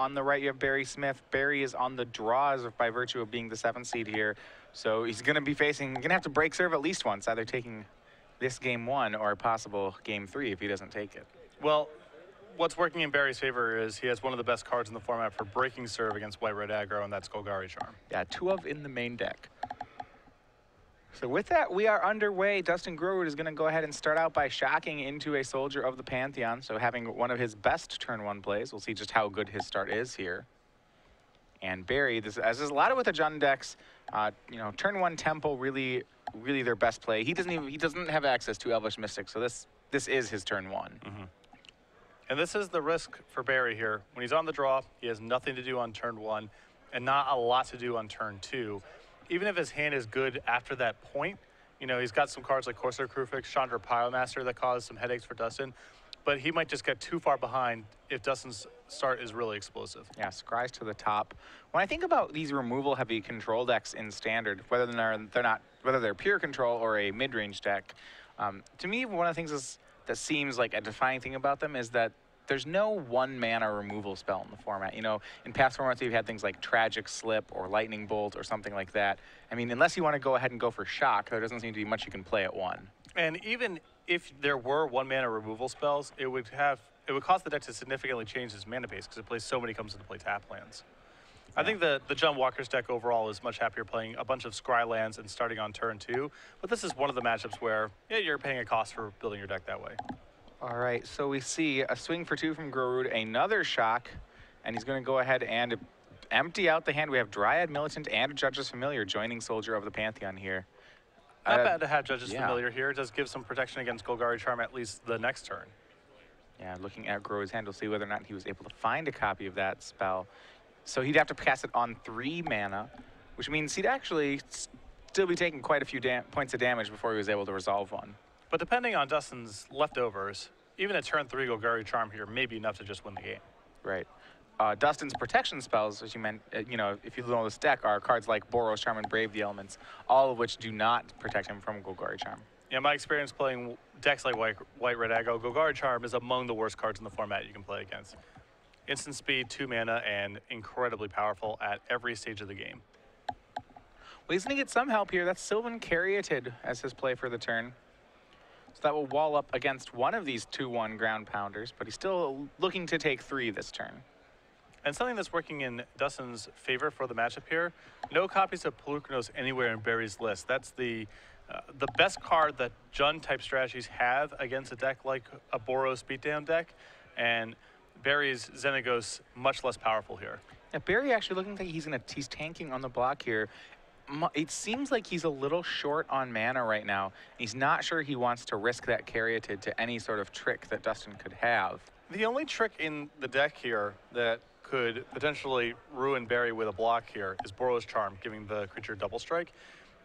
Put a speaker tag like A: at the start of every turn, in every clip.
A: On the right, you have Barry Smith. Barry is on the draws by virtue of being the seventh seed here. So he's going to be facing, going to have to break serve at least once, either taking this game one or a possible game three if he doesn't take it.
B: Well, what's working in Barry's favor is he has one of the best cards in the format for breaking serve against white red aggro, and that's Golgari Charm.
A: Yeah, two of in the main deck. So with that, we are underway. Dustin Grorud is going to go ahead and start out by shocking into a Soldier of the Pantheon, so having one of his best turn one plays. We'll see just how good his start is here. And Barry, this as is a lot of with the Jund decks, uh, you know, turn one Temple really, really their best play. He doesn't even he doesn't have access to Elvish Mystic, so this this is his turn one.
B: Mm -hmm. And this is the risk for Barry here. When he's on the draw, he has nothing to do on turn one and not a lot to do on turn two even if his hand is good after that point, you know, he's got some cards like Courser Kruphix, Chandra Pyromaster that cause some headaches for Dustin, but he might just get too far behind if Dustin's start is really explosive.
A: Yeah, Scry's to the top. When I think about these removal heavy control decks in standard, whether they're, they're not, whether they're pure control or a mid-range deck, um, to me, one of the things is, that seems like a defining thing about them is that there's no one mana removal spell in the format. You know, in past formats, you've had things like Tragic Slip or Lightning Bolt or something like that. I mean, unless you want to go ahead and go for Shock, there doesn't seem to be much you can play at one.
B: And even if there were one mana removal spells, it would have it would cause the deck to significantly change its mana base because it plays so many comes into play tap lands. Yeah. I think the, the Jund Walker's deck overall is much happier playing a bunch of Scry lands and starting on turn two, but this is one of the matchups where, yeah, you're paying a cost for building your deck that way.
A: All right, so we see a swing for two from Grorud, another shock, and he's going to go ahead and empty out the hand. We have Dryad Militant and Judge's Familiar joining Soldier of the Pantheon here.
B: Not uh, bad to have Judge's yeah. Familiar here. It does give some protection against Golgari Charm at least the next turn.
A: Yeah, looking at Grorud's hand, we'll see whether or not he was able to find a copy of that spell. So he'd have to cast it on three mana, which means he'd actually still be taking quite a few points of damage before he was able to resolve one.
B: But depending on Dustin's leftovers, even a turn three Golgari Charm here may be enough to just win the game.
A: Right. Uh, Dustin's protection spells, as you meant, uh, you know, if you know this deck, are cards like Boros Charm and Brave the Elements, all of which do not protect him from Golgari Charm.
B: Yeah, my experience playing decks like White, White Red Aggro, Golgari Charm is among the worst cards in the format you can play against. Instant speed, two mana, and incredibly powerful at every stage of the game.
A: Well, he's going to get some help here. That's Sylvan Caryatid as his play for the turn. So that will wall up against one of these 2-1 ground pounders, but he's still looking to take three this turn.
B: And something that's working in Dustin's favor for the matchup here, no copies of Polukranos anywhere in Barry's list. That's the uh, the best card that Jund-type strategies have against a deck like a Boros beatdown deck, and Barry's Xenagos much less powerful here.
A: Yeah, Barry actually looking like he's gonna he's tanking on the block here, it seems like he's a little short on mana right now. He's not sure he wants to risk that Caryatid to any sort of trick that Dustin could have.
B: The only trick in the deck here that could potentially ruin Barry with a block here is Boros Charm, giving the creature double strike.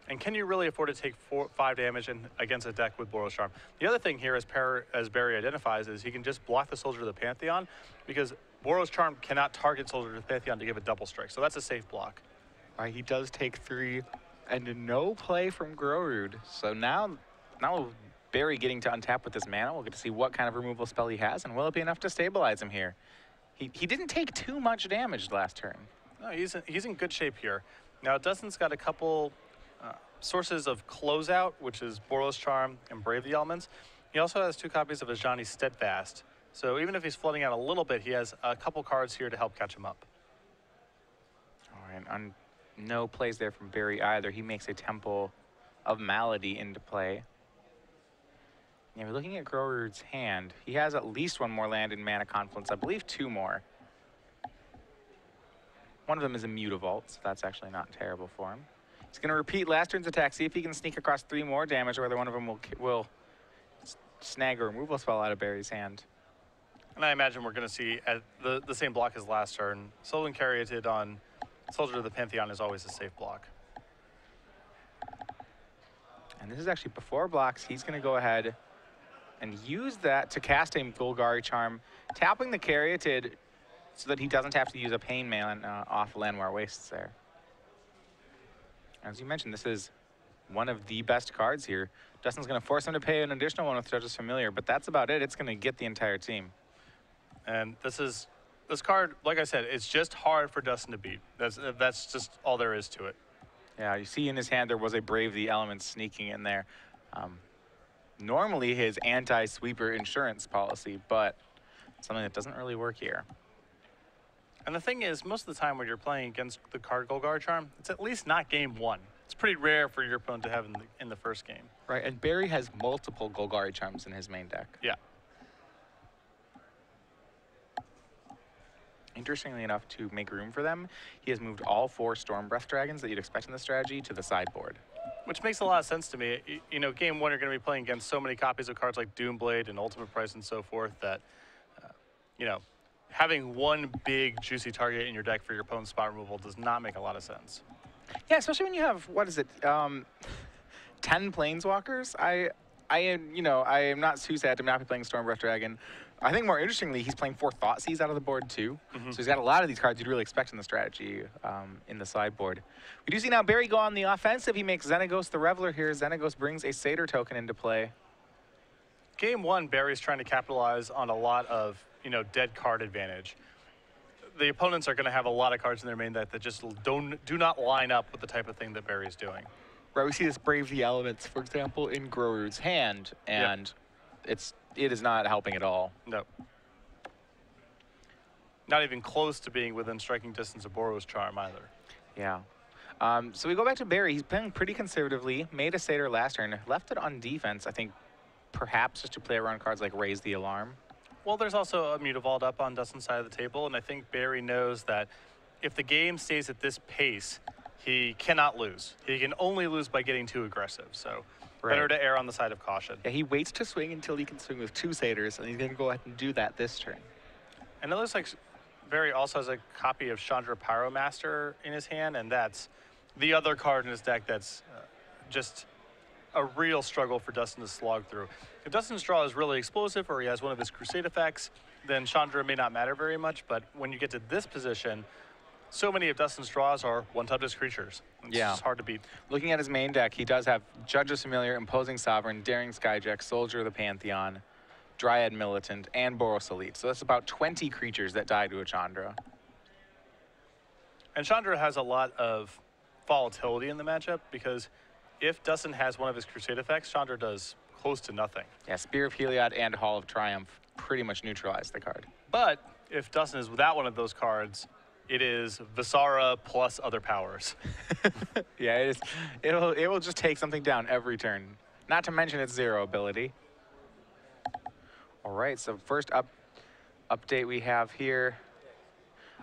B: And can you really afford to take four, five damage in, against a deck with Boros Charm? The other thing here, as, as Barry identifies, is he can just block the Soldier of the Pantheon because Boros Charm cannot target Soldier of the Pantheon to give a double strike. So that's a safe block.
A: Right, he does take three, and no play from Grorud. So now, now Barry getting to untap with this mana, we'll get to see what kind of removal spell he has, and will it be enough to stabilize him here? He, he didn't take too much damage last turn.
B: No, he's in, he's in good shape here. Now, Dustin's got a couple uh, sources of Closeout, which is Boros Charm and Brave the Elements. He also has two copies of Ajani Steadfast. So even if he's flooding out a little bit, he has a couple cards here to help catch him up.
A: All right, no plays there from Barry either. He makes a Temple of Malady into play. Yeah, we're looking at Grorud's hand. He has at least one more land in Mana Confluence. I believe two more. One of them is a Mutavault, so that's actually not terrible for him. He's going to repeat last turn's attack, see if he can sneak across three more damage, or whether one of them will, will snag a removal spell out of Barry's hand.
B: And I imagine we're going to see at the, the same block as last turn. Sylvan Caryatid on Soldier of the Pantheon is always a safe block.
A: And this is actually before blocks. He's going to go ahead and use that to cast a Golgari Charm, tapping the Caryatid so that he doesn't have to use a Pain Man uh, off Llanowar Wastes there. As you mentioned, this is one of the best cards here. Dustin's going to force him to pay an additional one with Judge's Familiar, but that's about it. It's going to get the entire team.
B: And this is this card, like I said, it's just hard for Dustin to beat. That's that's just all there is to it.
A: Yeah, you see in his hand there was a Brave the Elements sneaking in there. Um, normally his anti-sweeper insurance policy, but something that doesn't really work here.
B: And the thing is, most of the time when you're playing against the card Golgari Charm, it's at least not game one. It's pretty rare for your opponent to have in the, in the first game.
A: Right, and Barry has multiple Golgari charms in his main deck.
B: Yeah.
A: Interestingly enough, to make room for them, he has moved all four Stormbreath Dragons that you'd expect in the strategy to the sideboard.
B: Which makes a lot of sense to me. You know, game one, you're going to be playing against so many copies of cards like Doomblade and Ultimate Price and so forth that, uh, you know, having one big juicy target in your deck for your opponent's spot removal does not make a lot of sense.
A: Yeah, especially when you have what is it, um, ten planeswalkers. I, I am, you know, I am not too sad to not be playing Stormbreath Dragon. I think more interestingly, he's playing four Thoughtseize out of the board too. So he's got a lot of these cards you'd really expect in the strategy um, in the sideboard. We do see now Barry go on the offensive. He makes Xenagos the Reveler here. Xenagos brings a Satyr token into play.
B: Game one, Barry's trying to capitalize on a lot of, you know, dead card advantage. The opponents are going to have a lot of cards in their main deck that just don't do not line up with the type of thing that Barry's doing.
A: Right, we see this Brave the Elements, for example, in Grorud's hand, and it's it is not helping at all.
B: No. Not even close to being within striking distance of Boros Charm either.
A: Yeah. Um, so we go back to Barry. He's playing pretty conservatively. Made a Satyr last turn. Left it on defense, I think, perhaps just to play around cards like Raise the Alarm.
B: Well, there's also a Mutavault up on Dustin's side of the table, and I think Barry knows that if the game stays at this pace, he cannot lose. He can only lose by getting too aggressive. So better to err on the side of caution.
A: Yeah, he waits to swing until he can swing with two Satyrs, and he's going to go ahead and do that this turn.
B: And it looks like Barry also has a copy of Chandra Pyromaster in his hand, and that's the other card in his deck that's uh, just a real struggle for Dustin to slog through. If Dustin's draw is really explosive or he has one of his Crusade effects, then Chandra may not matter very much, but when you get to this position, so many of Dustin's draws are one-touched creatures. It's
A: Yeah.
B: hard to beat.
A: Looking at his main deck, he does have Judge of Familiar, Imposing Sovereign, Daring Skyjack, Soldier of the Pantheon, Dryad Militant, and Boros Elite. So that's about 20 creatures that die to a Chandra.
B: And Chandra has a lot of volatility in the matchup because if Dustin has one of his Crusade effects, Chandra does close to nothing.
A: Yeah, Spear of Heliod and Hall of Triumph pretty much neutralize the card.
B: But if Dustin is without one of those cards, it is Visara plus other powers.
A: Yeah, it is. It'll it will just take something down every turn. Not to mention its zero ability. All right, so first up update we have here.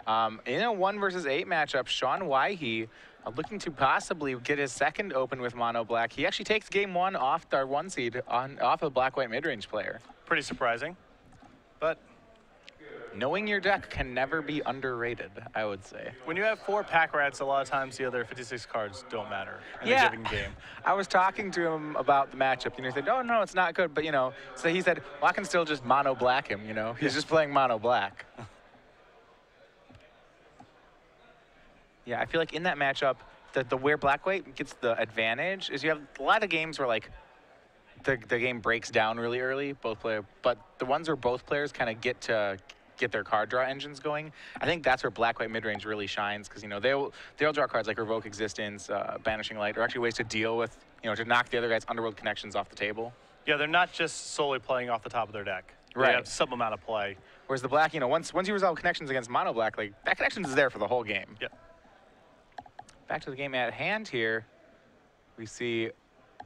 A: Um, in a one versus eight matchup, Sean Wyhe uh, looking to possibly get his second open with Mono Black. He actually takes game one off our one seed on off a black white mid range player.
B: Pretty surprising. But
A: Knowing your deck can never be underrated, I would say.
B: when you have four pack rats, a lot of times the other 56 cards don't matter in
A: Yeah.
B: a given game.
A: I was talking to him about the matchup. You know, he said, "Oh no, it's not good." But you know, so he said, "Well, I can still just mono black him." You know, he's just playing mono black. yeah, I feel like in that matchup, the the where black white gets the advantage is you have a lot of games where like the the game breaks down really early, both player, but the ones where both players kind of get to get their card draw engines going. I think that's where black white mid range really shines because you know they'll they'll draw cards like revoke existence, uh, banishing light, or actually ways to deal with you know to knock the other guy's underworld connections off the table.
B: Yeah, they're not just solely playing off the top of their deck. They
A: Right.
B: have some amount of play.
A: Whereas the black, you know, once once you resolve connections against mono black, like that connection is there for the whole game.
B: Yeah.
A: Back to the game at hand here, we see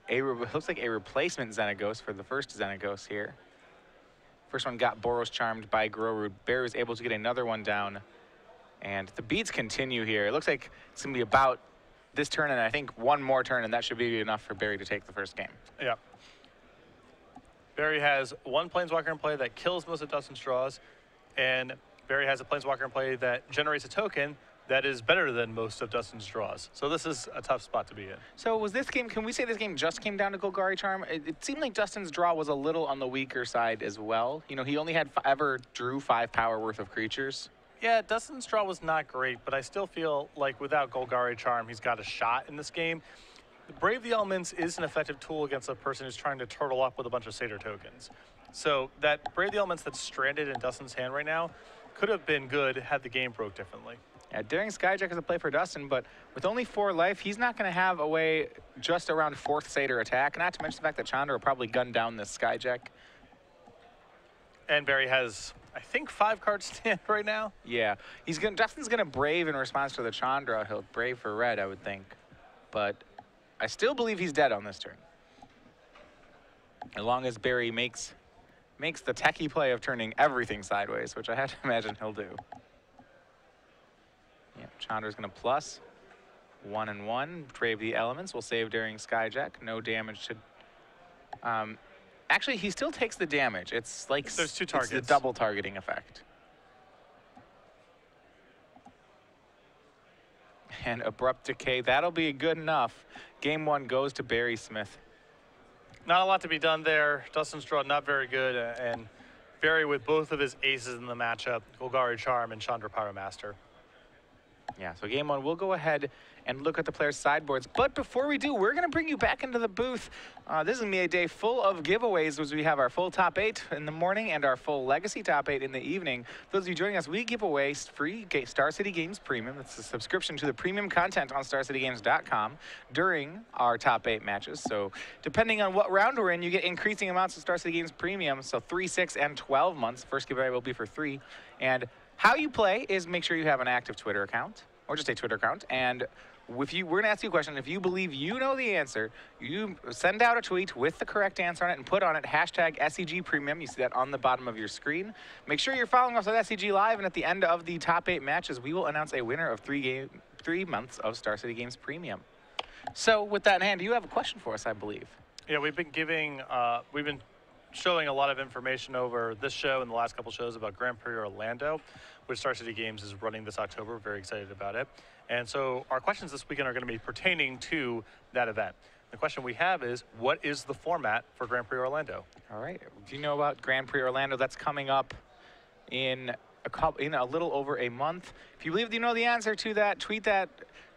A: a re- looks like a replacement Xenagos for the first Xenagos here. First one got Boros charmed by Grorud. Bear is able to get another one down, and the beats continue here. It looks like it's gonna be about this turn, and I think one more turn, and that should be enough for Barry to take the first game.
B: Yeah. Barry has one Planeswalker in play that kills most of Dustin's Straws, and Barry has a Planeswalker in play that generates a token that is better than most of Dustin's draws. So this is a tough spot to be in.
A: So was this game? Can we say this game just came down to Golgari Charm? It, it seemed like Dustin's draw was a little on the weaker side as well. You know, he only had f- ever drew five power worth of creatures.
B: Yeah, Dustin's draw was not great, but I still feel like without Golgari Charm, he's got a shot in this game. Brave the Elements is an effective tool against a person who's trying to turtle up with a bunch of Satyr tokens. So that Brave the Elements that's stranded in Dustin's hand right now could have been good had the game broke differently.
A: Uh, yeah, Daring Skyjack is a play for Dustin, but with only four life, he's not going to have a way just around fourth Satyr attack, not to mention the fact that Chandra will probably gun down this Skyjack.
B: And Barry has, I think, five cards stand right now.
A: Yeah, he's gonna Dustin's gonna brave in response to the Chandra. He'll brave for red, I would think, but I still believe he's dead on this turn. As long as Barry makes makes the techie play of turning everything sideways, which I have to imagine he'll do. Yeah, Chandra's gonna plus one and one. Brave the elements. We'll save Daring Skyjack. No damage to. Um, actually, he still takes the damage. It's like
B: There's two
A: It's the double targeting effect. And abrupt decay. That'll be good enough. Game one goes to Barry Smith.
B: Not a lot to be done there. Dustin's draw not very good, and Barry with both of his aces in the matchup, Golgari Charm and Chandra Pyromaster.
A: Yeah, so game one, we'll go ahead and look at the players' sideboards. But before we do, we're going to bring you back into the booth. Uh, this is going to be a day full of giveaways as we have our full top eight in the morning and our full legacy top eight in the evening. For those of you joining us, we give away free Star City Games Premium. That's a subscription to the premium content on StarCityGames.com during our top eight matches. So depending on what round we're in, you get increasing amounts of Star City Games Premium. So three, six, and 12 months. First giveaway will be for three. And how you play is make sure you have an active Twitter account or just a Twitter account. And if you, we're gonna ask you a question. If you believe you know the answer, you send out a tweet with the correct answer on it and put on it hashtag SCG Premium. You see that on the bottom of your screen. Make sure you're following us on SCG Live, and at the end of the top eight matches, we will announce a winner of three game, three months of Star City Games Premium. So with that in hand, you have a question for us, I believe.
B: Yeah, we've been giving, uh, we've been showing a lot of information over this show and the last couple shows about Grand Prix Orlando, which Star City Games is running this October. Very excited about it. And so our questions this weekend are going to be pertaining to that event. The question we have is, what is the format for Grand Prix Orlando?
A: All right. Do you know about Grand Prix Orlando? That's coming up in a couple, in a little over a month. If you believe you know the answer to that, tweet that,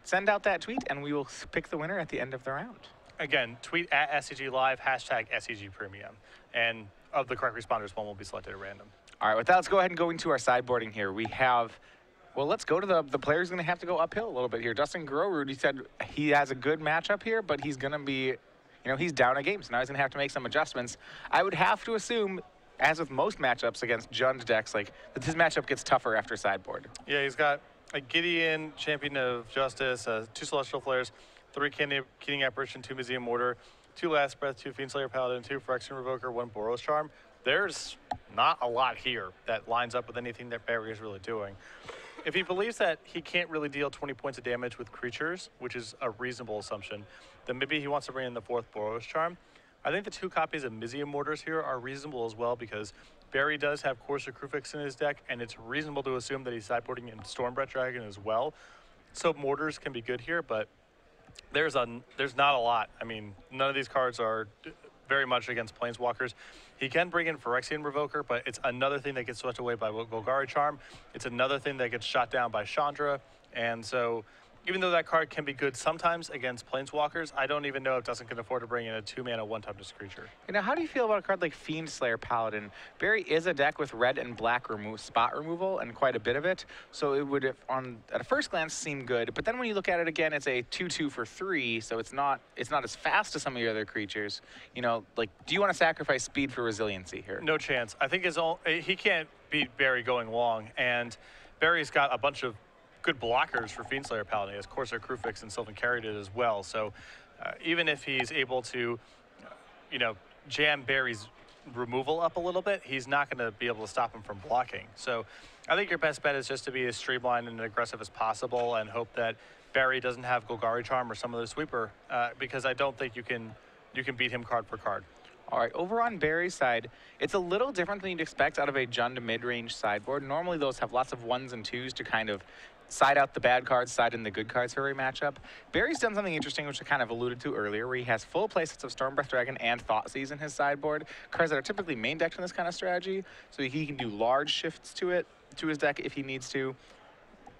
A: send out that tweet, and we will pick the winner at the end of the round.
B: Again, tweet at SCG Live, hashtag SCG Premium. And of the correct responders, one will be selected at random.
A: All right. With that, let's go ahead and go into our sideboarding here. We have. Well, let's go to the the player's going to have to go uphill a little bit here. Dustin Grorud, he said he has a good matchup here, but he's going to be, you know, he's down a game, so now he's going to have to make some adjustments. I would have to assume, as with most matchups against Jund decks, like that his matchup gets tougher after sideboard.
B: Yeah, he's got a Gideon, Champion of Justice, uh, two Celestial Flares, three Keening Apparition, two Mizzium Mortar, two Last Breath, two Fiendslayer Paladin, two Phyrexian Revoker, one Boros Charm. There's not a lot here that lines up with anything that Barry is really doing. If he believes that he can't really deal 20 points of damage with creatures, which is a reasonable assumption, then maybe he wants to bring in the fourth Boros Charm. I think the two copies of Mizzium Mortars here are reasonable as well because Barry does have Courser Kruphix in his deck, and it's reasonable to assume that he's sideboarding in Stormbreath Dragon as well. So Mortars can be good here, but there's a there's not a lot. I mean, none of these cards are very much against Planeswalkers. He can bring in Phyrexian Revoker, but it's another thing that gets swept away by Golgari Charm. It's another thing that gets shot down by Chandra, and so even though that card can be good sometimes against Planeswalkers, I don't even know if Dustin can afford to bring in a two mana one time disc creature.
A: You know, how do you feel about a card like Fiend Slayer Paladin? Barry is a deck with red and black remo- spot removal and quite a bit of it, so it would, on at a first glance, seem good. But then when you look at it again, it's a two-two for three, so it's not it's not as fast as some of your other creatures. You know, like, do you want to sacrifice speed for resiliency here?
B: No chance. I think his own, eh, he can't beat Barry going long, and Barry's got a bunch of good blockers for Fiendslayer Paladin. He has Courser Kruphix and Sylvan Caryatid as well. So uh, even if he's able to, you know, jam Barry's removal up a little bit, he's not going to be able to stop him from blocking. So I think your best bet is just to be as streamlined and aggressive as possible and hope that Barry doesn't have Golgari Charm or some other sweeper, uh, because I don't think you can you can beat him card for card.
A: All right, over on Barry's side, it's a little different than you'd expect out of a Jund mid-range sideboard. Normally, those have lots of ones and twos to kind of side out the bad cards, side in the good cards for every matchup. Barry's done something interesting, which I kind of alluded to earlier, where he has full playsets of Stormbreath Dragon and Thoughtseize in his sideboard, cards that are typically main decked in this kind of strategy, so he can do large shifts to it, to his deck if he needs to.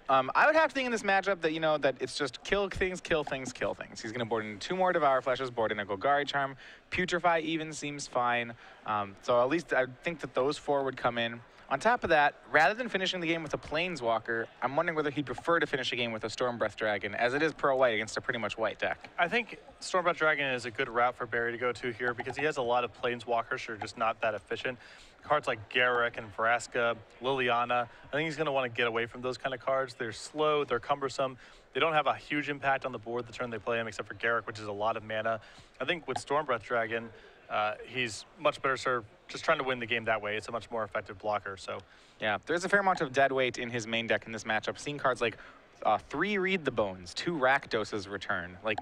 A: Um, I would have to think in this matchup that, you know, that it's just kill things, kill things, kill things. He's going to board in two more Devour Fleshes, board in a Golgari Charm. Putrefy even seems fine. Um, so at least I think that those four would come in. On top of that, rather than finishing the game with a Planeswalker, I'm wondering whether he'd prefer to finish a game with a Stormbreath Dragon, as it is pro white against a pretty much white deck.
B: I think Stormbreath Dragon is a good route for Barry to go to here because he has a lot of Planeswalkers who are just not that efficient. Cards like Garruk and Vraska, Liliana, I think he's going to want to get away from those kind of cards. They're slow, they're cumbersome, they don't have a huge impact on the board the turn they play them, except for Garruk, which is a lot of mana. I think with Stormbreath Dragon, uh, he's much better served just trying to win the game that way. It's a much more effective blocker. So,
A: yeah, there's a fair amount of dead weight in his main deck in this matchup. Seeing cards like uh, three Read the Bones, two Rakdos's Return. Like,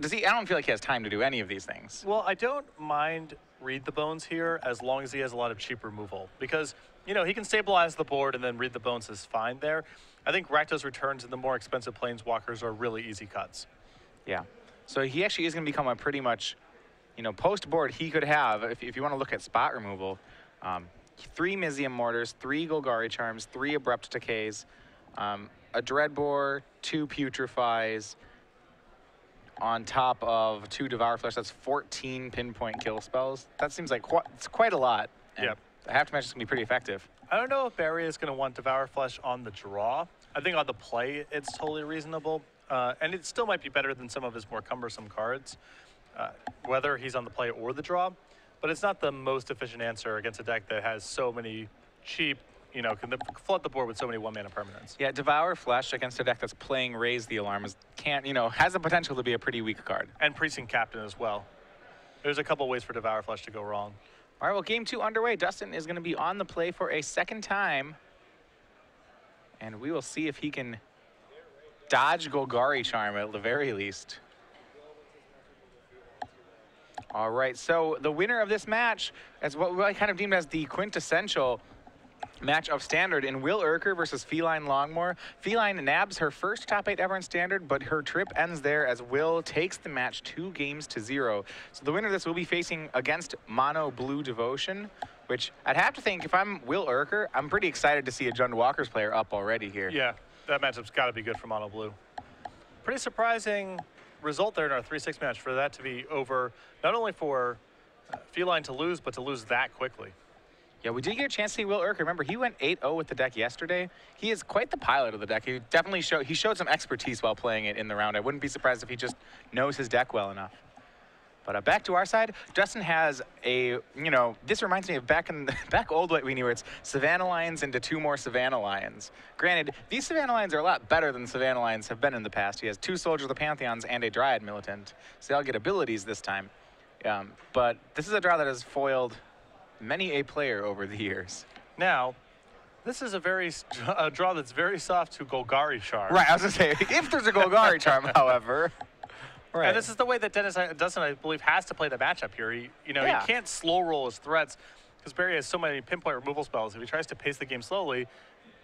A: does he? I don't feel like he has time to do any of these things.
B: Well, I don't mind Read the Bones here as long as he has a lot of cheap removal because you know he can stabilize the board and then Read the Bones is fine there. I think Rakdos returns and the more expensive planeswalkers are really easy cuts.
A: Yeah. So he actually is going to become a pretty much you know, post board he could have, if, if you want to look at spot removal, um, three Mizzium Mortars, three Golgari Charms, three Abrupt Decays, um, a Dreadbore, two Putrefies, on top of two Devour Flesh. That's 14 pinpoint kill spells. That seems like qu it's quite a lot.
B: Yep.
A: I have to imagine it's going to be pretty effective.
B: I don't know if Barry is going to want Devour Flesh on the draw. I think on the play, it's totally reasonable. Uh, and it still might be better than some of his more cumbersome cards uh, whether he's on the play or the draw. But it's not the most efficient answer against a deck that has so many cheap, you know, can flood the board with so many one mana permanents.
A: Yeah, Devour Flesh against a deck that's playing Raise the Alarm is, can't, you know, has the potential to be a pretty weak card.
B: And Precinct Captain as well. There's a couple ways for Devour Flesh to go wrong.
A: All right, well, game two underway. Dustin is going to be on the play for a second time. And we will see if he can dodge Golgari Charm at the very least. All right, so the winner of this match is what we kind of deemed as the quintessential match of Standard in Will Urker versus Feline Longmore. Feline nabs her first top eight ever in Standard, but her trip ends there as Will takes the match two games to zero. So the winner of this will be facing against Mono Blue Devotion, which I'd have to think if I'm Will Urker, I'm pretty excited to see a Jund Walker's player up already here.
B: Yeah, that matchup's got to be good for Mono Blue. Pretty surprising result there in our 3-6 match for that to be over, not only for uh, Feline to lose, but to lose that quickly.
A: Yeah, we did get a chance to see Will Urker. Remember, he went 8-0 with the deck yesterday. He is quite the pilot of the deck. He definitely showed he showed some expertise while playing it in the round. I wouldn't be surprised if he just knows his deck well enough. But uh, back to our side, Justin has a, you know, this reminds me of back in the, back old White Weenie where it's Savannah Lions into two more Savannah Lions. Granted, these Savannah Lions are a lot better than Savannah Lions have been in the past. He has two Soldiers of the Pantheons and a Dryad Militant, so they all get abilities this time. Um, but this is a draw that has foiled many a player over the years.
B: Now, this is a very a draw that's very soft to Golgari Charm.
A: Right, I was gonna say, if there's a Golgari Charm, however.
B: Right. And this is the way that Dennis Dustin, I believe, has to play the matchup here. He, you know, yeah. he can't slow roll his threats because Barry has so many pinpoint removal spells. If he tries to pace the game slowly,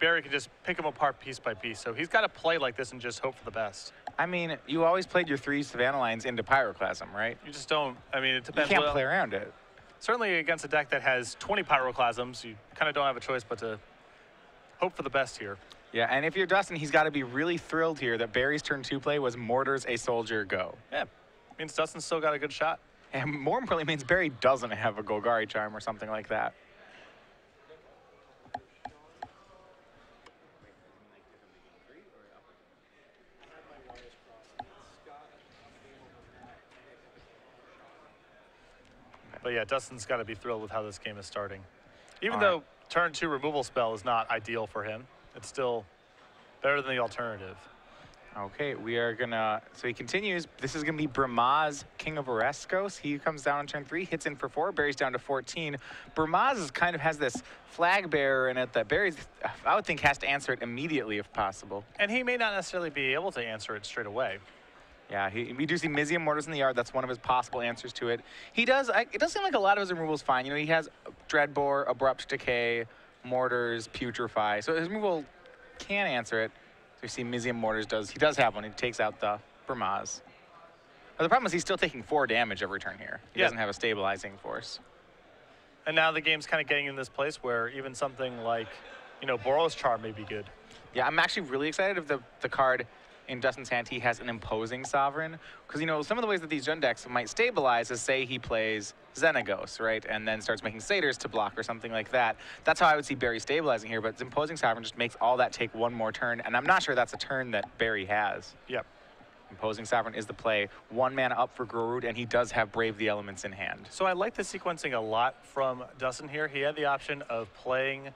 B: Barry can just pick him apart piece by piece. So he's got to play like this and just hope for the best.
A: I mean, you always played your three Savannah Lions into Pyroclasm, right?
B: You just don't. I mean, it depends.
A: You can't well, play around it.
B: Certainly against a deck that has 20 Pyroclasms, you kind of don't have a choice but to hope for the best here.
A: Yeah, and if you're Dustin, he's got to be really thrilled here that Barry's turn two play was Mortars a Soldier go.
B: Yeah, means Dustin's still got a good shot.
A: And more importantly, means Barry doesn't have a Golgari charm or something like that.
B: But yeah, Dustin's got to be thrilled with how this game is starting. Even All though right. turn two removal spell is not ideal for him, it's still better than the alternative.
A: Okay, we are gonna, so he continues. This is gonna be Brimaz, King of Oreskos. He comes down on turn three, hits in for four, Barry's down to 14. Brimaz kind of has this flag bearer in it that Barry's, I would think, has to answer it immediately if possible.
B: And he may not necessarily be able to answer it straight away.
A: Yeah, he, we do see Mizzium Mortars in the yard. That's one of his possible answers to it. He does, I, it does seem like a lot of his removal is fine. You know, he has Dreadbore, Abrupt Decay, Mortars, Putrefy. So his removal can answer it. So you see Mizzium Mortars does, he does have one. He takes out the Brimaz. But the problem is he's still taking four damage every turn here. He doesn't have a stabilizing force.
B: And now the game's kind of getting in this place where even something like, you know, Boros Charm may be good.
A: Yeah, I'm actually really excited if the, the card in Dustin's hand he has an imposing sovereign. Because, you know, some of the ways that these Jund decks might stabilize is say he plays Xenagos, right? And then starts making satyrs to block or something like that. That's how I would see Barry stabilizing here, but Imposing Sovereign just makes all that take one more turn, and I'm not sure that's a turn that Barry has.
B: Yep.
A: Imposing Sovereign is the play. One mana up for Grorud, and he does have Brave the Elements in hand.
B: So I like the sequencing a lot from Dustin here. He had the option of playing uh,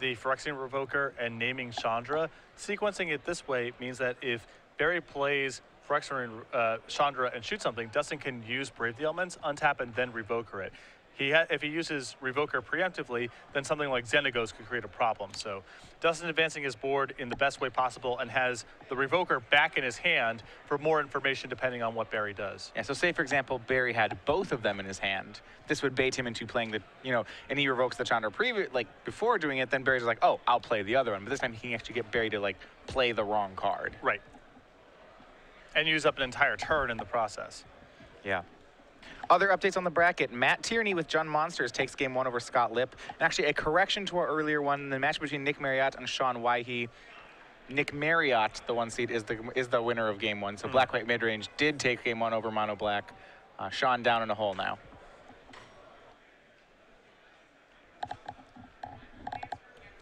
B: the Phyrexian Revoker and naming Chandra. Sequencing it this way means that if Barry plays Phyrexian uh, Chandra and shoot something, Dustin can use Brave the Elements, untap, and then Revoker it. He ha- if he uses Revoker preemptively, then something like Xenagos could create a problem. So Dustin advancing his board in the best way possible and has the Revoker back in his hand for more information depending on what Barry does.
A: Yeah, so say, for example, Barry had both of them in his hand. This would bait him into playing the, you know, and he revokes the Chandra previous, like, before doing it, then Barry's like, oh, I'll play the other one. But this time he can actually get Barry to, like, play the wrong card.
B: Right. And use up an entire turn in the process.
A: Yeah. Other updates on the bracket. Matt Tierney with Jund Monsters takes game one over Scott Lip. And actually, a correction to our earlier one, the match between Nick Marriott and Sean Wyhe. Nick Marriott, the one seed, is the is the winner of game one. So Black White Midrange did take game one over Mono Black. Uh, Sean down in a hole now.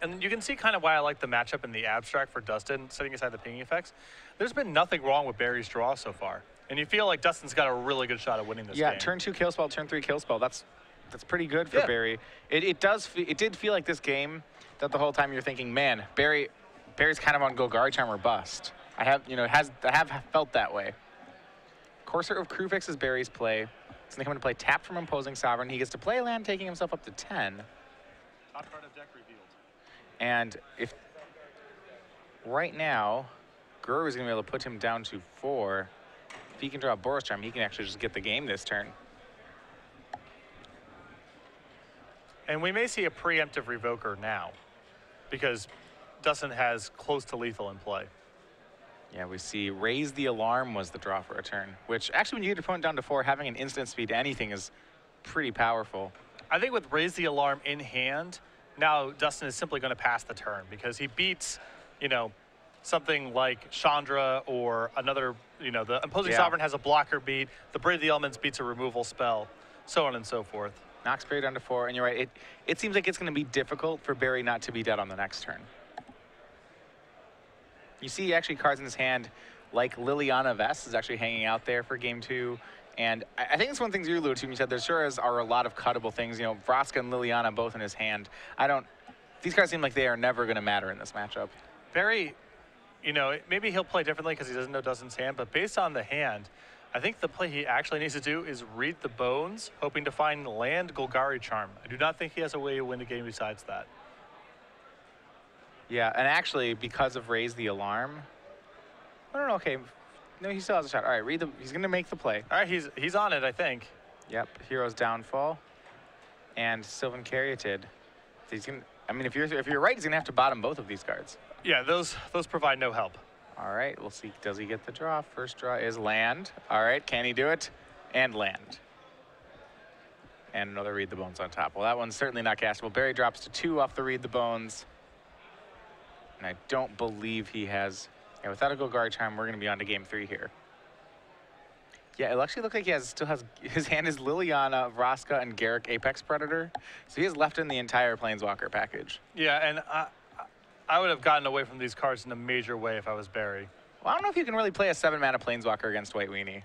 B: And you can see kind of why I like the matchup in the abstract for Dustin, setting aside the pinging effects. There's been nothing wrong with Barry's draw so far. And you feel like Dustin's got a really good shot at winning this
A: Yeah,
B: game.
A: Yeah, turn two kill spell, turn three kill spell. That's that's pretty good for
B: Yeah.
A: Barry. It, it does. fe- It did feel like this game that the whole time you're thinking, man, Barry, Barry's kind of on Golgari Charm or bust. I have, you know, has I have felt that way. Courser of Kruphix is Barry's play. It's gonna come into play tap from Imposing Sovereign. He gets to play land, taking himself up to 10.
B: Top card of deck revealed.
A: And if right now, Grorud is gonna be able to put him down to four. If he can draw a Boros Charm, he can actually just get the game this turn.
B: And we may see a preemptive revoker now because Dustin has close to lethal in play.
A: Yeah, we see raise the alarm was the draw for a turn, which actually when you get your opponent down to four, having an instant speed to anything is pretty powerful.
B: I think with raise the alarm in hand, now Dustin is simply going to pass the turn because he beats, you know, something like Chandra or another, you know, the imposing
A: Yeah.
B: sovereign has a blocker beat, the brave the elements beats a removal spell, so on and so forth.
A: Knocks Barry down to four, and you're right. It it seems like it's going to be difficult for Barry not to be dead on the next turn. You see actually cards in his hand like Liliana Vess is actually hanging out there for game two. And I I think it's one of the things you alluded to. when You said there sure is, are a lot of cuttable things. You know, Vraska and Liliana both in his hand. I don't. These guys seem like they are never going to matter in this matchup.
B: Barry, you know, maybe he'll play differently because he doesn't know Dustin's hand, but based on the hand, I think the play he actually needs to do is read the bones, hoping to find land Golgari Charm. I do not think he has a way to win the game besides that.
A: Yeah, and actually, because of raise the alarm, I don't know. Okay, no, he still has a shot. All right, read the. He's going to make the play.
B: All right, he's he's on it, I think.
A: Yep, Hero's Downfall, and Sylvan Caryatid. He's gonna. I mean, if you're if you're right, he's gonna have to bottom both of these cards.
B: Yeah, those those provide no help.
A: All right, we'll see. Does he get the draw? First draw is land. All right, can he do it? And land. And another read the bones on top. Well, that one's certainly not castable. Barry drops to two off the read the bones. And I don't believe he has. Yeah, without a Golgari Charm, we're gonna be on to game three here. Yeah, it actually looks like he has still has his hand is Liliana, Vraska, and Garruk Apex Predator. So he has left in the entire Planeswalker package.
B: Yeah, and I I would have gotten away from these cards in a major way if I was Barry.
A: Well, I don't know if you can really play a seven mana Planeswalker against White Weenie.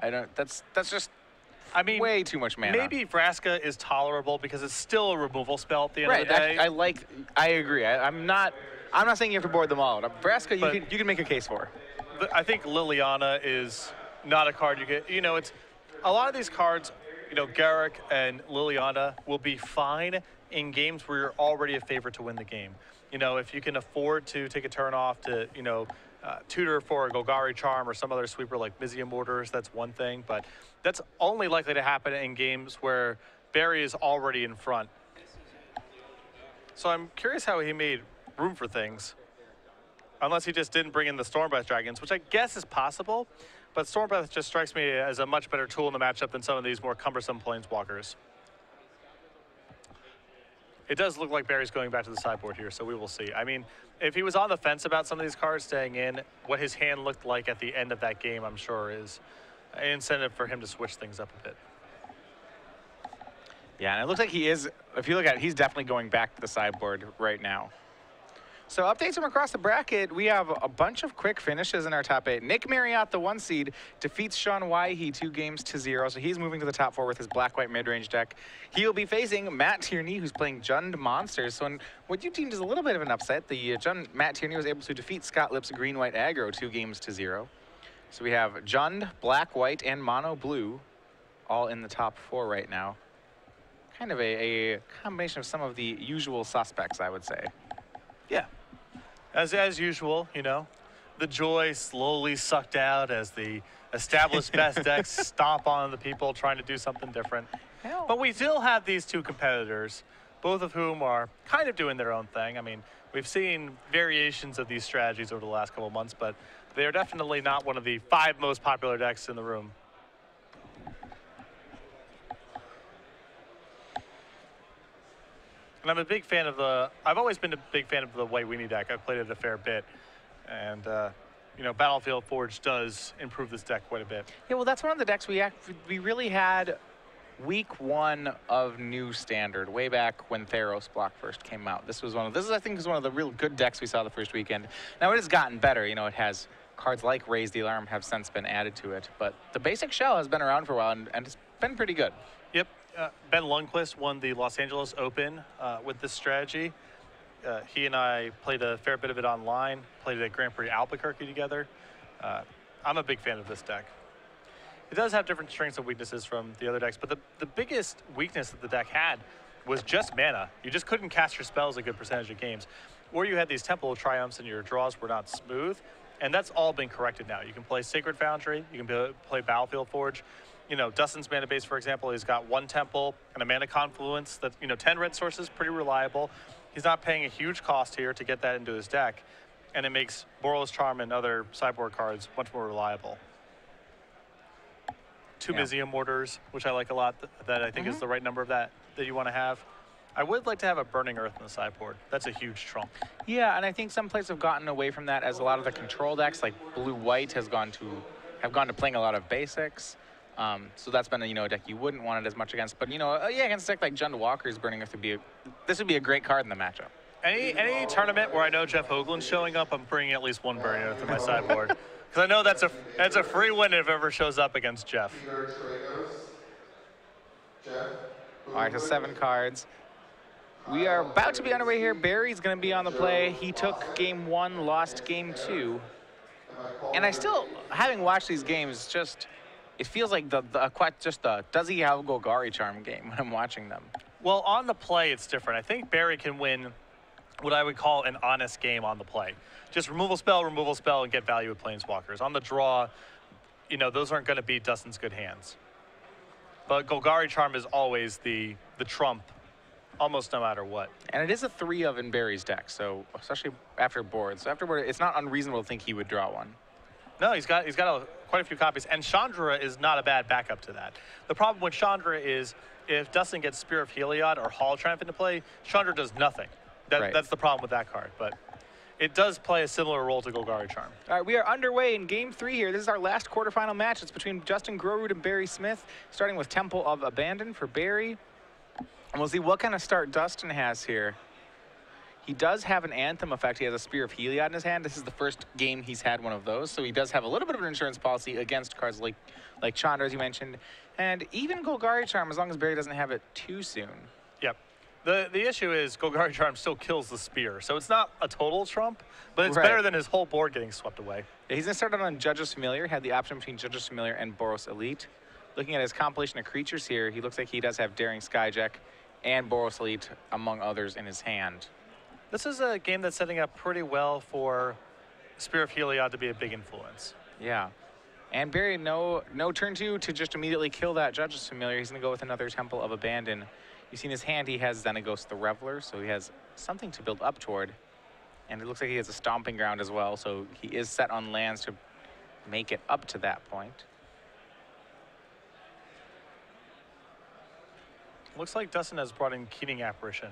A: I don't. That's that's just
B: I mean,
A: way too much mana.
B: maybe Vraska is tolerable because it's still a removal spell at the end
A: right.
B: of the day.
A: actually, I like. I agree. I, I'm not. I'm not saying you have to board them all. Vraska, you
B: But-
A: can you can make a case for.
B: I think Liliana is not a card you get. You know, it's a lot of these cards. You know, Garruk and Liliana will be fine in games where you're already a favorite to win the game. You know, if you can afford to take a turn off to, you know, uh, tutor for a Golgari Charm or some other sweeper like Mizzium Mortars, that's one thing. But that's only likely to happen in games where Barry is already in front. So I'm curious how he made room for things. Unless he just didn't bring in the Stormbreath Dragons, which I guess is possible. But Stormbreath just strikes me as a much better tool in the matchup than some of these more cumbersome Planeswalkers. It does look like Barry's going back to the sideboard here, so we will see. I mean, if he was on the fence about some of these cards staying in, what his hand looked like at the end of that game, I'm sure, is an incentive for him to switch things up a bit.
A: Yeah, and it looks like he is, if you look at it, he's definitely going back to the sideboard right now. So updates from across the bracket, we have a bunch of quick finishes in our top eight. Nick Marriott, the one seed, defeats Sean Waihe two games to zero, so he's moving to the top four with his black-white mid-range deck. He will be facing Matt Tierney, who's playing Jund Monsters. So in what you deemed is a little bit of an upset, the uh, Jund, Matt Tierney was able to defeat Scott Lips green-white aggro two games to zero. So we have Jund, black-white, and mono-blue all in the top four right now. Kind of a, a combination of some of the usual suspects, I would say.
B: Yeah. As, as usual, you know, the joy slowly sucked out as the established best decks stomp on the people trying to do something different.
A: Hell.
B: But we still have these two competitors, both of whom are kind of doing their own thing. I mean, we've seen variations of these strategies over the last couple of months, but they are definitely not one of the five most popular decks in the room. And I'm a big fan of the. I've always been a big fan of the White Weenie deck. I've played it a fair bit, and uh, you know, Battlefield Forge does improve this deck quite a bit.
A: Yeah, well, that's one of the decks we act, we really had week one of new standard way back when Theros block first came out. This was one of this is I think is one of the real good decks we saw the first weekend. Now it has gotten better. You know, it has cards like Raise the Alarm have since been added to it, but the basic shell has been around for a while and, and it's been pretty good.
B: Yep. Uh, ben Lundquist won the Los Angeles Open uh, with this strategy. Uh, he and I played a fair bit of it online, played it at Grand Prix Albuquerque together. Uh, I'm a big fan of this deck. It does have different strengths and weaknesses from the other decks, but the, the biggest weakness that the deck had was just mana. You just couldn't cast your spells a good percentage of games. Or you had these Temple Triumphs and your draws were not smooth, and that's all been corrected now. You can play Sacred Foundry, you can play Battlefield Forge, you know, Dustin's mana base, for example, he's got one temple and a mana confluence that, you know, 10 red sources, pretty reliable. He's not paying a huge cost here to get that into his deck, and it makes Boros Charm and other sideboard cards much more reliable. Two
A: Yeah.
B: Mizzium Mortars, which I like a lot, th- that I think is mm-hmm. the right number of that that you want to have. I would like to have a Burning Earth in the sideboard. That's a huge trump.
A: Yeah, and I think some players have gotten away from that as a lot of the control decks, like blue white, has gone to have gone to playing a lot of basics. Um, so that's been a, you know a deck you wouldn't want it as much against. But you know, uh, yeah, against a deck like Jund Walker's Burning Earth would be a, this would be a great card in the matchup.
B: Any any tournament where I know Jeff Hoogland's showing up, I'm bringing at least one Burning Earth in my sideboard. Because I know that's a that's a free win if ever shows up against Jeff.
A: All right, so seven cards. We are about to be underway here. Barry's going to be on the play. He took game one, lost game two. And I still, having watched these games, just it feels like the, the quite just the does he have a Golgari charm game when I'm watching them.
B: Well, on the play, it's different. I think Barry can win what I would call an honest game on the play. Just removal spell, removal spell, and get value with planeswalkers. On the draw, you know, those aren't going to be Dustin's good hands. But Golgari Charm is always the the trump, almost no matter what.
A: And it is a three of in Barry's deck, so especially after board. So after board, it's not unreasonable to think he would draw one.
B: No, he's got he's got a, quite a few copies, and Chandra is not a bad backup to that. The problem with Chandra is if Dustin gets Spear of Heliod or Hall Triumph into play, Chandra does nothing. That,
A: Right.
B: That's the problem with that card, but it does play a similar role to Golgari Charm.
A: All right, we are underway in game three here. This is our last quarterfinal match. It's between Justin Grorud and Barry Smith, starting with Temple of Abandon for Barry. And we'll see what kind of start Dustin has here. He does have an Anthem effect. He has a Spear of Heliod in his hand. This is the first game he's had one of those, so he does have a little bit of an insurance policy against cards like, like Chandra, as you mentioned, and even Golgari Charm, as long as Barry doesn't have it too soon.
B: Yep. The the issue is Golgari Charm still kills the spear, so it's not a total trump, but it's
A: Right.
B: better than his whole board getting swept away.
A: Yeah, He's going to start out on Judge's Familiar. Had the option between Judge's Familiar and Boros Elite. Looking at his compilation of creatures here, he looks like he does have Daring Skyjack and Boros Elite, among others, in his hand.
B: This is a game that's setting up pretty well for Spear of Heliod to be a big influence.
A: Yeah. And Barry, no, no turn two to just immediately kill that Judge's Familiar. He's going to go with another Temple of Abandon. You've seen his hand, he has Xenagos the Reveler, so he has something to build up toward. And it looks like he has a Stomping Ground as well, so he is set on lands to make it up to that point.
B: Looks like Dustin has brought in Keening Apparition,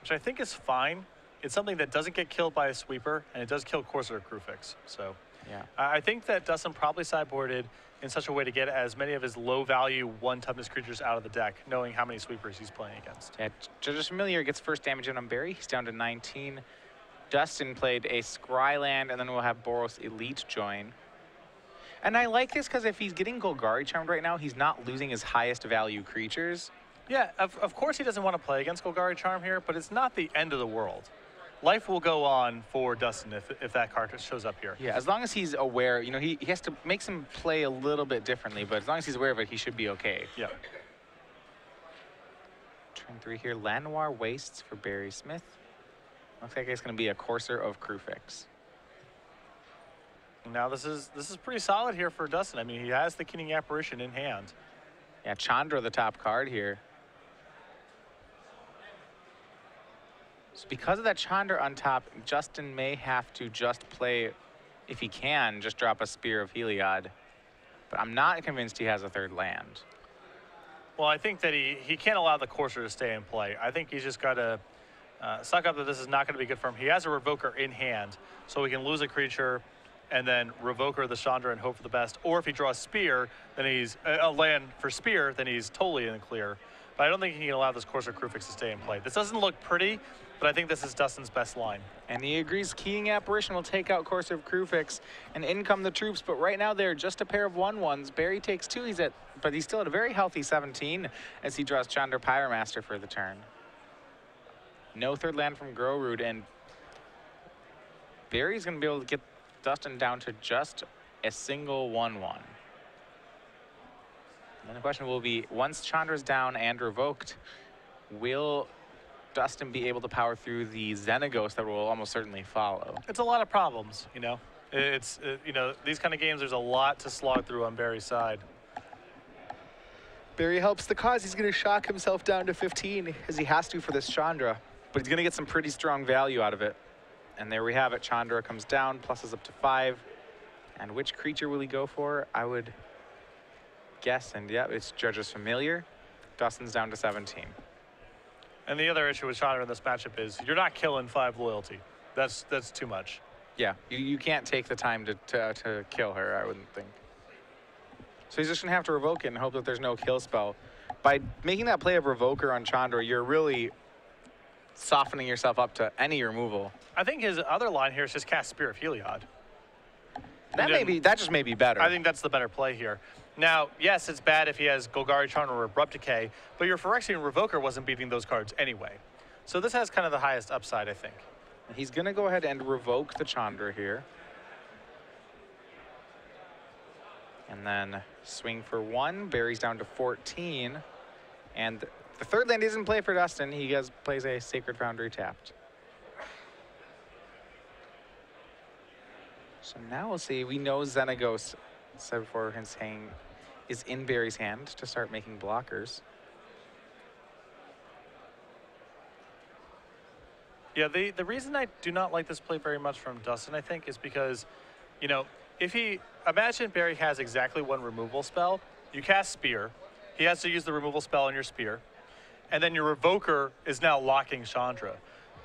B: which I think is fine. It's something that doesn't get killed by a sweeper, and it does kill Courser Kruphix. So
A: Yeah.
B: I think that Dustin probably sideboarded in such a way to get as many of his low-value one toughness creatures out of the deck, knowing how many sweepers he's playing against.
A: Yeah, Judge's Familiar gets first damage in on Barry. He's down to 19. Dustin played a Scryland, and then we'll have Boros Elite join. And I like this because if he's getting Golgari Charmed right now, he's not losing his highest value creatures.
B: Yeah, of, of course he doesn't want to play against Golgari Charm here, but it's not the end of the world. Life will go on for Dustin if, if that card shows up here.
A: Yeah, as long as he's aware, you know, he, he has to make him play a little bit differently, but as long as he's aware of it, he should be okay.
B: Yeah.
A: Turn three here, Llanowar Wastes for Barry Smith. Looks like it's going to be a Courser of Kruphix.
B: Now this is this is pretty solid here for Dustin. I mean, he has the Keening Apparition in hand.
A: Yeah, Chandra, the top card here. Because of that Chandra on top, Justin may have to just play, if he can, just drop a Spear of Heliod. But I'm not convinced he has a third land.
B: Well, I think that he, he can't allow the Courser to stay in play. I think he's just got to uh, suck up that this is not going to be good for him. He has a Revoker in hand, so he can lose a creature and then Revoker the Chandra and hope for the best. Or if he draws Spear, then he's uh, a land for Spear, then he's totally in the clear. But I don't think he can allow this Courser Kruphix to stay in play. This doesn't look pretty, but I think this is Dustin's best line.
A: And he agrees Keening Apparition will take out Courser of Kruphix and in come the troops. But right now they're just a pair of one ones. Barry takes two. He's at, but he's still at a very healthy 17 as he draws Chandra Pyromaster for the turn. No third land from Grorud, and Barry's going to be able to get Dustin down to just a single 1-1. And then the question will be, once Chandra's down and revoked, will Dustin be able to power through the Xenagos that will almost certainly follow?
B: It's a lot of problems, you know. It's, it, you know, these kind of games, there's a lot to slog through on Barry's side.
A: Barry helps the cause. He's going to shock himself down to 15 as he has to for this Chandra. But he's going to get some pretty strong value out of it. And there we have it. Chandra comes down, pluses up to five. And which creature will he go for? I would guess, and yeah, it's Judge's Familiar. Dustin's down to 17.
B: And the other issue with Chandra in this matchup is you're not killing five loyalty. That's that's too much.
A: Yeah, you, you can't take the time to, to, to kill her, I wouldn't think. So he's just going to have to revoke it and hope that there's no kill spell. By making that play of Revoker on Chandra, you're really softening yourself up to any removal.
B: I think his other line here is just cast Spear of Heliod.
A: That may be, that just may be better.
B: I think that's the better play here. Now, yes, it's bad if he has Golgari Charm or Abrupt Decay, but your Phyrexian Revoker wasn't beating those cards anyway. So this has kind of the highest upside, I think.
A: He's going to go ahead and revoke the Chandra here. And then swing for one. Barry's down to 14. And the third land isn't play for Dustin. He does plays a Sacred Foundry tapped. So now we'll see. We know Xenagos, said before his hang, is in Barry's hand to start making blockers.
B: Yeah, the, the reason I do not like this play very much from Dustin, I think, is because, you know, if he, imagine Barry has exactly one removal spell, you cast Spear, he has to use the removal spell on your Spear, and then your Revoker is now locking Chandra.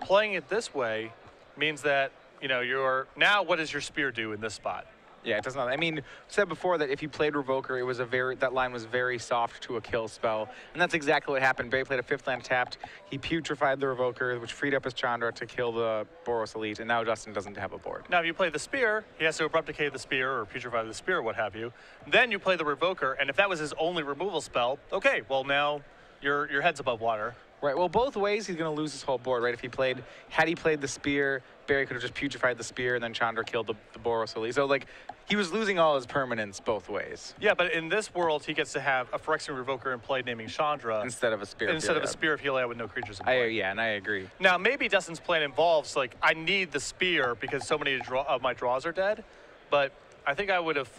B: Playing it this way means that, you know, you're, now what does your Spear do in this spot?
A: Yeah, it does not. I mean, said before that if you played Revoker, it was a very that line was very soft to a kill spell, and that's exactly what happened. Barry played a fifth land tapped. He putrefied the Revoker, which freed up his Chandra to kill the Boros Elite, and now Dustin doesn't have a board.
B: Now, if you play the spear, he has to abrupt decay the spear or putrefy the spear, what have you. Then you play the revoker, and if that was his only removal spell, okay, well now your your head's above water.
A: Right. Well, both ways he's going to lose his whole board. Right. If he played, had he played the spear, Barry could have just putrefied the spear, and then Chandra killed the, the. So like, he was losing all his permanents both ways
B: Yeah, but in this world, he gets to have a Phyrexian revoker in play naming Chandra
A: instead of a spear.
B: instead of a spear of Heliod with no creatures in
A: I,
B: play.
A: yeah, and I agree.
B: Now, maybe Dustin's plan involves like I need the spear because so many draw- of my draws are dead, but I think I would have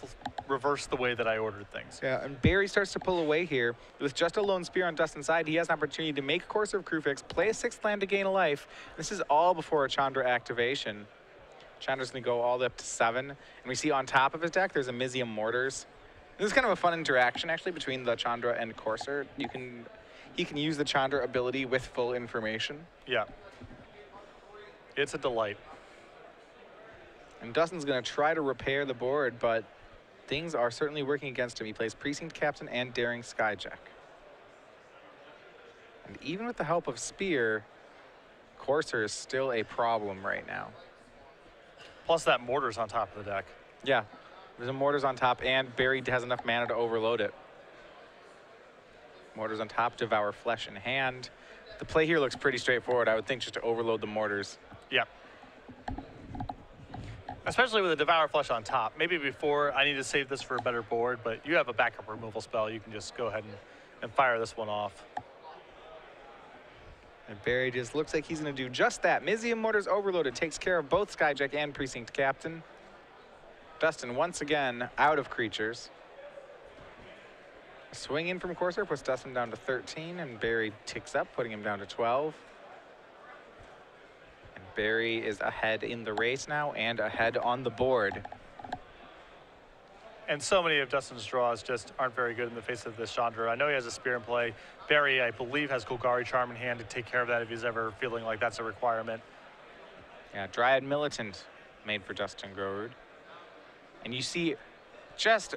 B: reversed the way that I ordered things.
A: Yeah, and Barry starts to pull away here. With just a lone spear on Dustin's side, he has an opportunity to make Courser of Kruphix, play a sixth land to gain a life. This is all before a Chandra activation. Chandra's gonna go all the way up to seven. And we see on top of his deck, there's a Mizzium Mortars. This is kind of a fun interaction actually between the Chandra and Courser. You can, he can use the Chandra ability with full information.
B: Yeah. It's a delight.
A: And Dustin's going to try to repair the board, but things are certainly working against him. He plays Precinct Captain and Daring Skyjack. And even with the help of Spear, Courser is still a problem right now.
B: Plus that mortar's on top of the deck.
A: Yeah, there's a Mortars on top, and Barry has enough mana to overload it. Mortars on top, Devour Flesh in hand. The play here looks pretty straightforward. I would think just to overload the Mortars.
B: Yep. Especially with a Devour Flesh on top. Maybe before I need to save this for a better board, but you have a backup removal spell. You can just go ahead and, and fire this one off.
A: And Barry just looks like he's going to do just that. Mizzium Mortars overloaded takes care of both Skyjack and Precinct Captain. Dustin once again out of creatures. Swing in from Courser puts Dustin down to 13, and Barry ticks up, putting him down to 12. Barry is ahead in the race now and ahead on the board.
B: And so many of Dustin's draws just aren't very good in the face of this Chandra. I know he has a spear in play. Barry, I believe, has Golgari Charm in hand to take care of that if he's ever feeling like that's a requirement.
A: Yeah, Dryad Militant made for Dustin Grorud. And you see just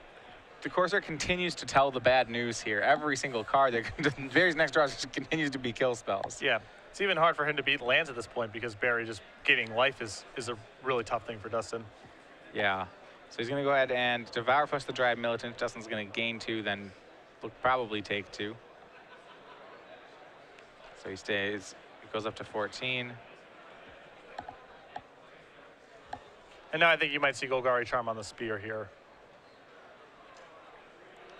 A: the Courser continues to tell the bad news here. Every single card, that Barry's next draw just continues to be kill spells.
B: Yeah, it's even hard for him to beat lands at this point because Barry just gaining life is, is a really tough thing for Dustin.
A: Yeah. So he's going to go ahead and Devour Flesh the Dryad Militant. Dustin's going to gain two, then will probably take two. So he stays, it goes up to 14.
B: And now I think you might see Golgari Charm on the spear here.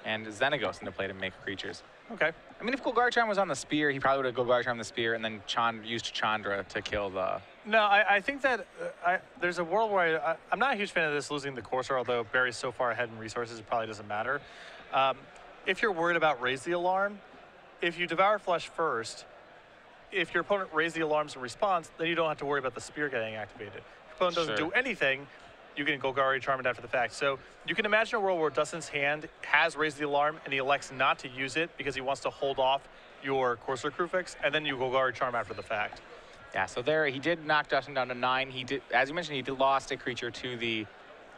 A: And Xenagos into play to make creatures.
B: Okay.
A: I mean, if Golgari Charm was on the spear, he probably would have Golgari Charm the spear and then Chand used Chandra to kill the.
B: No, I, I think that uh, I, there's a world where I, I'm not a huge fan of this losing the Courser, although Barry's so far ahead in resources, it probably doesn't matter. Um, if you're worried about raise the alarm, if you devour flesh first, if your opponent raise the alarms in response, then you don't have to worry about the spear getting activated. If your opponent doesn't
A: Sure.
B: do anything, you can Golgari Charm it after the fact. So you can imagine a world where Dustin's hand has raised the alarm and he elects not to use it because he wants to hold off your Courser Kruphix, and then you Golgari Charm after the fact.
A: Yeah, so there he did knock Dustin down to nine. He did, as you mentioned, he lost a creature to the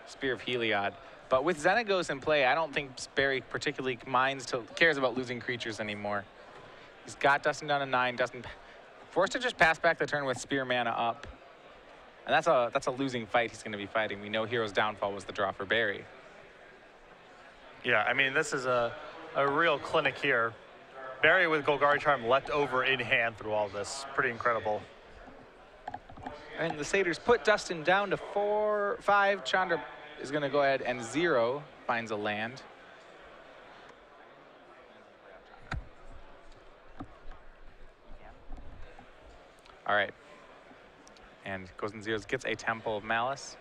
A: Spear of Heliod. But with Xenagos in play, I don't think Barry particularly minds to cares about losing creatures anymore. He's got Dustin down to nine. Dustin forced to just pass back the turn with Spear mana up. And that's a that's a losing fight he's going to be fighting. We know Hero's Downfall was the draw for Barry.
B: Yeah, I mean, this is a, a real clinic here. Barry with Golgari Charm left over in hand through all this. Pretty incredible.
A: And the Satyrs put Dustin down to four, five. Chandra is going to go ahead and zero finds a land. All right. And goes and zeros, gets a Temple of Malice.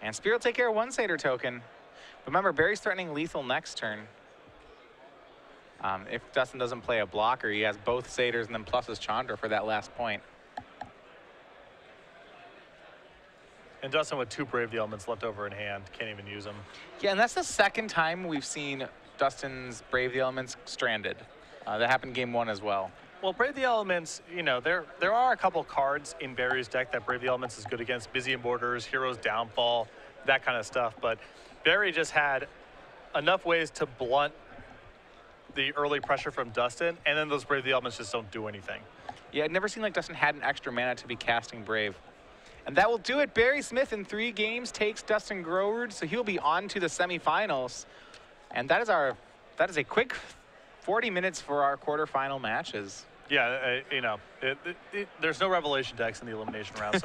A: And Spear will take care of one Satyr token. Remember, Barry's threatening lethal next turn. Um, if Dustin doesn't play a blocker, he has both Satyrs and then plus his Chandra for that last point.
B: And Dustin with two Brave the Elements left over in hand. Can't even use them.
A: Yeah, and that's the second time we've seen Dustin's Brave the Elements stranded. Uh, that happened game one as well.
B: Well, Brave the Elements, you know, there there are a couple cards in Barry's deck that Brave the Elements is good against. Busy and Borders, Heroes Downfall, that kind of stuff. But Barry just had enough ways to blunt the early pressure from Dustin, and then those Brave the Elements just don't do anything.
A: Yeah, I'd never seemed like Dustin had an extra mana to be casting Brave. And that will do it. Barry Smith in three games takes Dustin Grorud, so he'll be on to the semifinals. And that is our that is a quick 40 minutes for our quarterfinal matches.
B: Yeah, uh, you know, it, it, it, there's no revelation decks in the elimination round, so